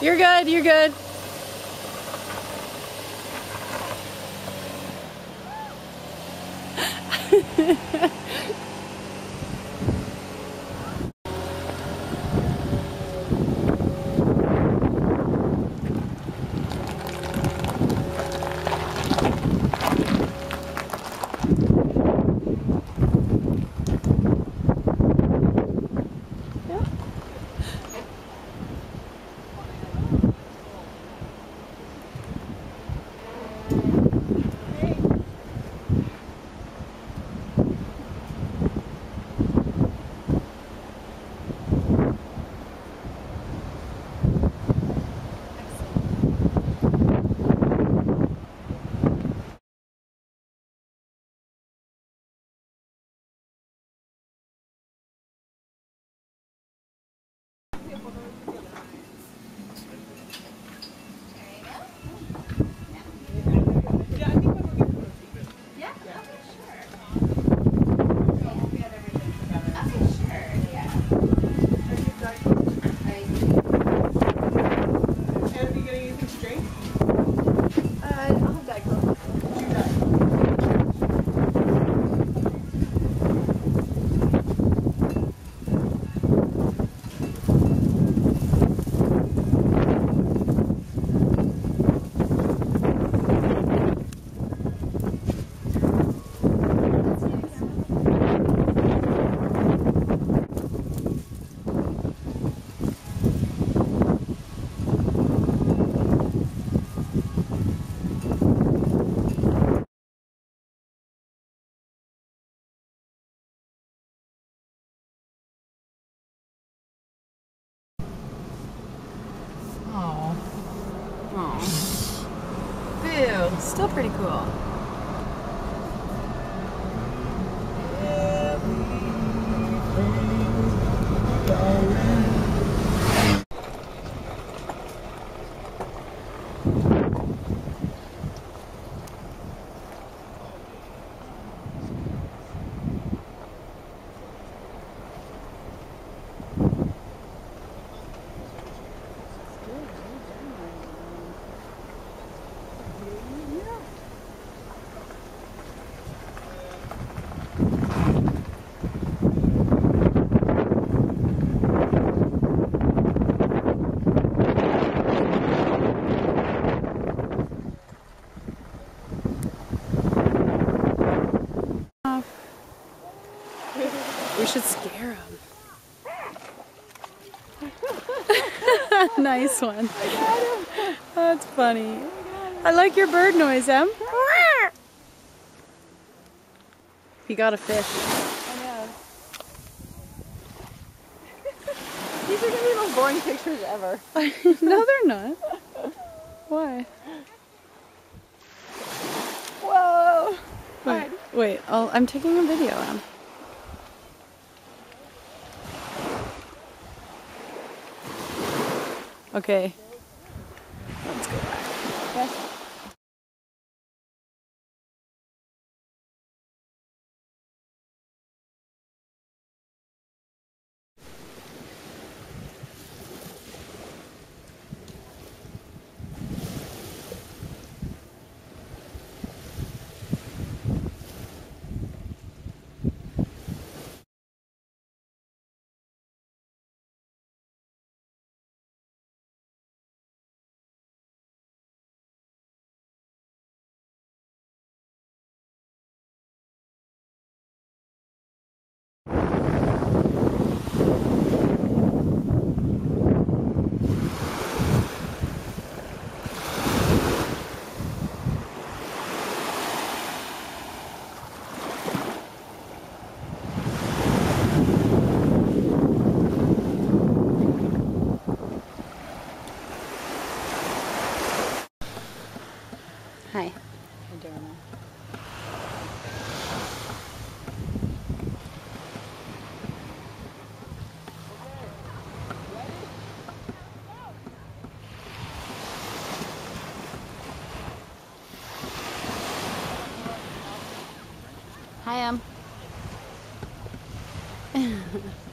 You're good, you're good. Oh. Boo. Still pretty cool. nice one. That's funny. I like your bird noise, Em. He got a fish. I know. These are gonna be the most boring pictures ever. no, they're not. Why? Whoa. Wait, wait. I'll, I'm taking a video, Em. Okay. Let's go back. Hi. Hi, Em.